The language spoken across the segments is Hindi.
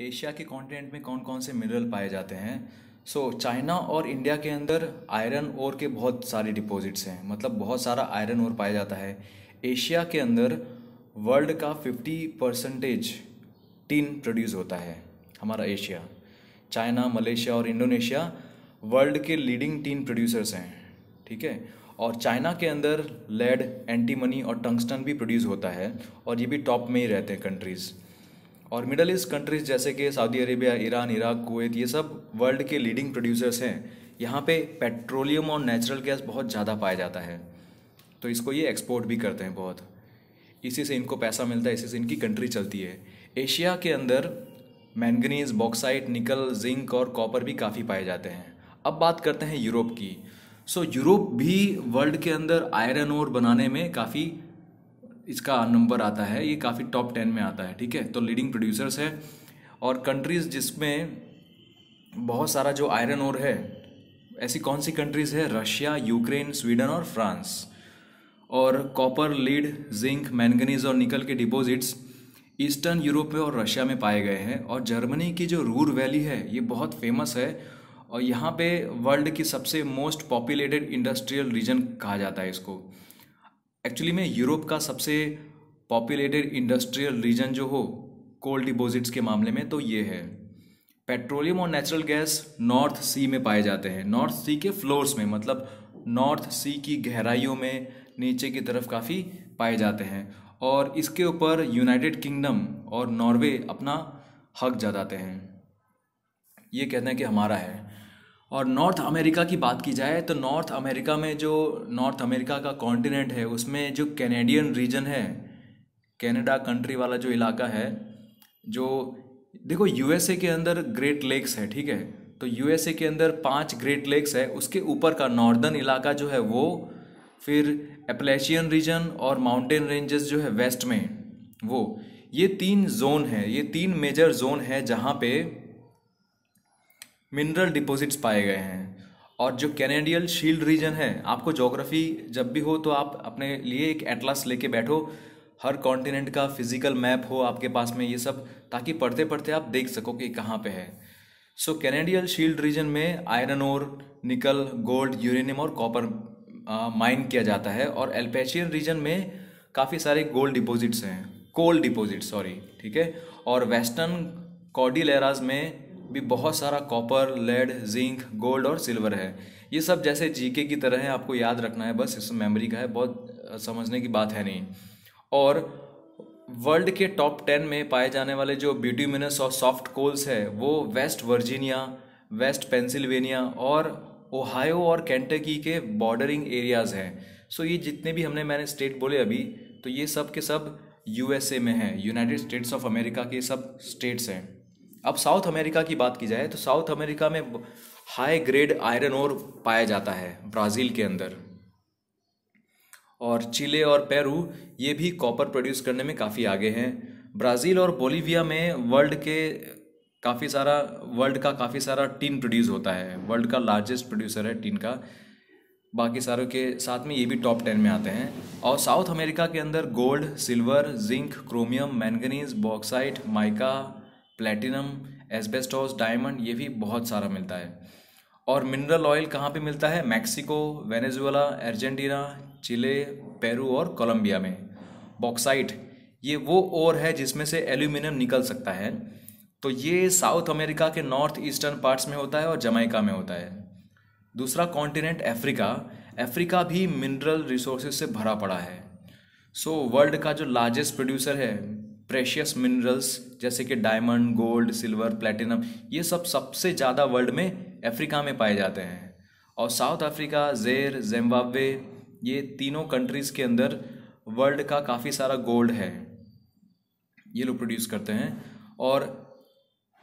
एशिया के कॉन्टिनेंट में कौन कौन से मिनरल पाए जाते हैं? सो so, चाइना और इंडिया के अंदर आयरन ओर के बहुत सारे डिपॉजिट्स हैं। मतलब बहुत सारा आयरन ओर पाया जाता है। एशिया के अंदर वर्ल्ड का फिफ्टी परसेंटेज टीन प्रोड्यूस होता है हमारा एशिया। चाइना मलेशिया और इंडोनेशिया वर्ल्ड के लीडिंग टीन प्रोड्यूसर्स हैं ठीक है? और चाइना के अंदर लेड एंटीमनी और टंगस्टन भी प्रोड्यूस होता है और ये भी टॉप में ही रहते हैं कंट्रीज़। और मिडल ईस्ट कंट्रीज़ जैसे कि Saudi Arabia Iran Iraq Kuwait ये सब वर्ल्ड के लीडिंग प्रोड्यूसर्स हैं यहाँ पे पेट्रोलियम और नेचुरल गैस बहुत ज़्यादा पाया जाता है। तो इसको ये एक्सपोर्ट भी करते हैं बहुत। इसी से इनको पैसा मिलता है इसी से इनकी कंट्री चलती है। एशिया के अंदर मैंगनीज बॉक्साइट निकल जिंक और कॉपर भी काफ़ी पाए जाते हैं। अब बात करते हैं यूरोप की। सो so, यूरोप भी वर्ल्ड के अंदर आयरन और बनाने में काफ़ी इसका नंबर आता है, ये काफ़ी टॉप टेन में आता है, ठीक है? तो लीडिंग प्रोड्यूसर्स है और कंट्रीज़ जिसमें बहुत सारा जो आयरन ओर है, ऐसी कौन सी कंट्रीज़ है? रशिया यूक्रेन स्वीडन और फ्रांस और कॉपर लीड जिंक मैंगनीज और निकल के डिपॉजिट्स ईस्टर्न यूरोप में और रशिया में पाए गए हैं और जर्मनी की जो रूर वैली है, ये बहुत फ़ेमस है और यहाँ पे वर्ल्ड की सबसे मोस्ट पॉपुलेटेड इंडस्ट्रियल रीजन कहा जाता है इसको। एक्चुअली में यूरोप का सबसे पॉपुलेटेड इंडस्ट्रियल रीजन जो हो कोल डिपॉजिट्स के मामले में तो ये है। पेट्रोलियम और नेचुरल गैस नॉर्थ सी में पाए जाते हैं। नॉर्थ सी के फ्लोर्स में मतलब नॉर्थ सी की गहराइयों में नीचे की तरफ़ काफ़ी पाए जाते हैं। और इसके ऊपर यूनाइटेड किंगडम और नॉर्वे अपना हक जताते हैं। ये कहते हैं कि हमारा है। और नॉर्थ अमेरिका की बात की जाए तो नॉर्थ अमेरिका में जो नॉर्थ अमेरिका का कॉन्टिनेंट है, उसमें जो कैनेडियन रीजन है कनाडा कंट्री वाला जो इलाका है, जो देखो यूएसए के अंदर ग्रेट लेक्स है, ठीक है? तो यूएसए के अंदर पाँच ग्रेट लेक्स है, उसके ऊपर का नॉर्दर्न इलाका जो है वो फिर एप्लेशियन रीजन और माउंटेन रेंजेस जो है वेस्ट में, वो। ये तीन जोन है, ये तीन मेजर जोन है जहाँ पे मिनरल डिपॉजिट्स पाए गए हैं। और जो कैनेडियल शील्ड रीजन है, आपको जोग्राफी जब भी हो तो आप अपने लिए एक एटलास लेके बैठो। हर कॉन्टिनेंट का फ़िज़िकल मैप हो आपके पास में, ये सब, ताकि पढ़ते पढ़ते आप देख सको कि कहाँ पे है। सो कैनेडियल शील्ड रीजन में आयरन और निकल गोल्ड यूरेनियम और कॉपर माइन किया जाता है। और एल्पेशियन रीजन में काफ़ी सारे गोल्ड डिपॉजिट्स हैं। कोल डिपॉजिट सॉरी ठीक है? और वेस्टर्न कॉर्डिलेराज में भी बहुत सारा कॉपर लेड जिंक गोल्ड और सिल्वर है। ये सब जैसे जीके की तरह है, आपको याद रखना है, बस इस मेमोरी का है, बहुत समझने की बात है नहीं। और वर्ल्ड के टॉप टेन में पाए जाने वाले जो ब्यूटीमिनस और सॉफ्ट कोल्स है, वो वेस्ट वर्जीनिया वेस्ट पेंसिल्वेनिया और ओहायो और कैंटकी के बॉर्डरिंग एरियाज़ हैं। सो ये जितने भी हमने, मैंने स्टेट बोले अभी तो ये सब के सब यूएसए में हैं यूनाइटेड स्टेट्स ऑफ़ अमेरिका के सब स्टेट्स हैं। अब साउथ अमेरिका की बात की जाए तो साउथ अमेरिका में हाई ग्रेड आयरन ओर पाया जाता है ब्राज़ील के अंदर। और चिले और पेरू, ये भी कॉपर प्रोड्यूस करने में काफ़ी आगे हैं। ब्राज़ील और बोलीविया में वर्ल्ड के काफ़ी सारा, वर्ल्ड का काफ़ी सारा टीन प्रोड्यूस होता है। वर्ल्ड का लार्जेस्ट प्रोड्यूसर है टीन का। बाकी सारों के साथ में ये भी टॉप टेन में आते हैं। और साउथ अमेरिका के अंदर gold, silver, zinc, chromium, manganese, bauxite, mica platinum asbestos diamond ये भी बहुत सारा मिलता है। और मिनरल ऑयल कहाँ पे मिलता है? Mexico Venezuela Argentina Chile Peru और कोलंबिया में। बॉक्साइट ये वो ओर है जिसमें से एल्यूमिनियम निकल सकता है। तो ये साउथ अमेरिका के नॉर्थ ईस्टर्न पार्ट्स में होता है और जमाइका में होता है। दूसरा कॉन्टिनेंट अफ्रीका। अफ्रीका भी मिनरल रिसोर्सेज से भरा पड़ा है। सो so, वर्ल्ड का जो लार्जेस्ट प्रोड्यूसर है प्रेशियस मिनरल्स जैसे कि डायमंड गोल्ड सिल्वर प्लेटिनम ये सब सबसे ज़्यादा वर्ल्ड में अफ्रीका में पाए जाते हैं। और साउथ अफ्रीका, जेर, जिम्बाब्वे, ये तीनों कंट्रीज़ के अंदर वर्ल्ड का काफ़ी सारा गोल्ड है। ये लोग प्रोड्यूस करते हैं। और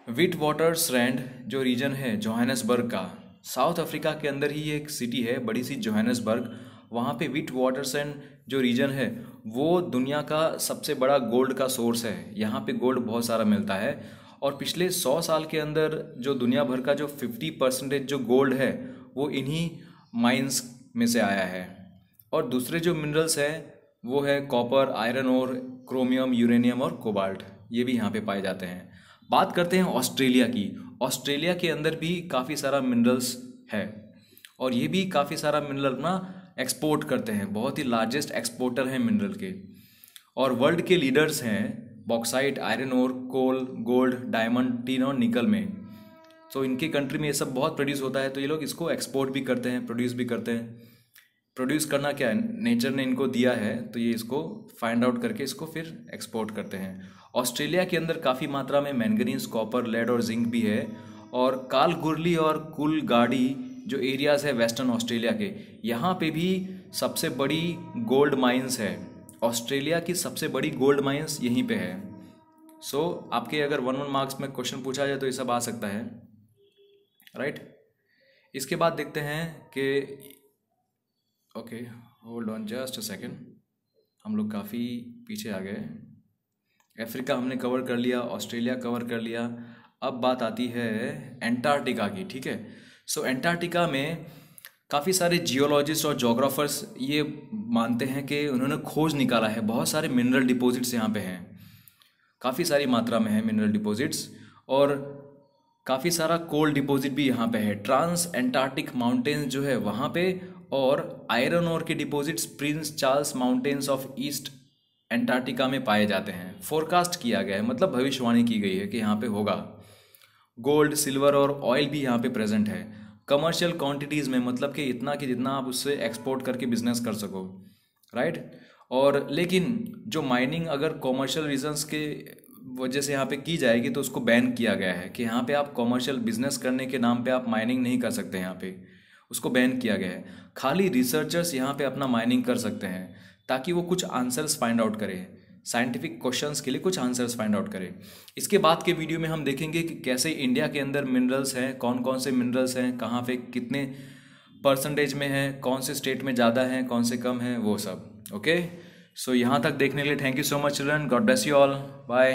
विट वाटर स्रैंड जो रीजन है जोहानसबर्ग का, साउथ अफ्रीका के अंदर ही एक सिटी है, बड़ी सी जोहानसबर्ग वहाँ पे विट वाटरसैंड जो रीजन है, वो दुनिया का सबसे बड़ा गोल्ड का सोर्स है। यहाँ पे गोल्ड बहुत सारा मिलता है। और पिछले सौ साल के अंदर जो दुनिया भर का जो फिफ्टी परसेंटेज जो गोल्ड है, वो इन्हीं माइंस में से आया है। और दूसरे जो मिनरल्स हैं, वो है कॉपर आयरन और क्रोमियम यूरेनियम और कोबाल्ट ये भी यहाँ पे पाए जाते हैं। बात करते हैं ऑस्ट्रेलिया की। ऑस्ट्रेलिया के अंदर भी काफ़ी सारा मिनरल्स है। और ये भी काफ़ी सारा मिनरल ना एक्सपोर्ट करते हैं। बहुत ही लार्जेस्ट एक्सपोर्टर हैं मिनरल के। और वर्ल्ड के लीडर्स हैं bauxite iron ore coal gold diamond tin और निकल में। तो इनके कंट्री में ये सब बहुत प्रोड्यूस होता है। तो ये लोग इसको एक्सपोर्ट भी करते हैं प्रोड्यूस भी करते हैं। प्रोड्यूस करना क्या है? नेचर ने इनको दिया है तो ये इसको फाइंड आउट करके इसको फिर एक्सपोर्ट करते हैं। ऑस्ट्रेलिया के अंदर काफ़ी मात्रा में मैंगनीज कॉपर लेड और जिंक भी है। और काल गुरली और कुल गाड़ी जो एरियाज़ है वेस्टर्न ऑस्ट्रेलिया के यहाँ पे भी सबसे बड़ी गोल्ड माइंस है। ऑस्ट्रेलिया की सबसे बड़ी गोल्ड माइंस यहीं पे है। सो so, आपके अगर वन वन मार्क्स में क्वेश्चन पूछा जाए तो ये सब आ सकता है। Right right? इसके बाद देखते हैं कि okay hold on just a second हम लोग काफ़ी पीछे आ गए। अफ्रीका हमने कवर कर लिया ऑस्ट्रेलिया कवर कर लिया। अब बात आती है एंटार्क्टिका की ठीक है? सो so, एंटार्क्टिका में काफ़ी सारे जियोलॉजिस्ट और जोग्राफर्स ये मानते हैं कि उन्होंने खोज निकाला है। बहुत सारे मिनरल डिपॉजिट्स यहाँ पे हैं। काफ़ी सारी मात्रा में है मिनरल डिपॉजिट्स और काफ़ी सारा कोल डिपॉजिट भी यहाँ पे है। ट्रांस एंटार्क्टिक माउंटेन्स जो है वहाँ पे और आयरन ओर के deposits Prince Charles Mountains of East Antarctica में पाए जाते हैं। फोरकास्ट किया गया है। मतलब भविष्यवाणी की गई है कि यहाँ पे होगा। गोल्ड सिल्वर और ऑयल भी यहाँ पे प्रेजेंट है। कमर्शियल क्वांटिटीज़ में मतलब कि इतना कि जितना आप उससे एक्सपोर्ट करके बिज़नेस कर सको राइट और लेकिन जो माइनिंग अगर कॉमर्शियल रीजंस के वजह से यहाँ पे की जाएगी तो उसको बैन किया गया है कि यहाँ पे आप कॉमर्शियल बिज़नेस करने के नाम पे आप माइनिंग नहीं कर सकते यहाँ पे। उसको बैन किया गया है। खाली रिसर्चर्स यहाँ पे अपना माइनिंग कर सकते हैं, ताकि वो कुछ आंसर्स फाइंड आउट करें। साइंटिफिक क्वेश्चंस के लिए कुछ आंसर्स फाइंड आउट करें। इसके बाद के वीडियो में हम देखेंगे कि कैसे इंडिया के अंदर मिनरल्स हैं कौन कौन से मिनरल्स हैं, कहाँ पे कितने परसेंटेज में हैं, कौन से स्टेट में ज़्यादा हैं, कौन से कम हैं, वो सब। ओके सो यहाँ तक देखने के लिए thank you so much children God bless you all bye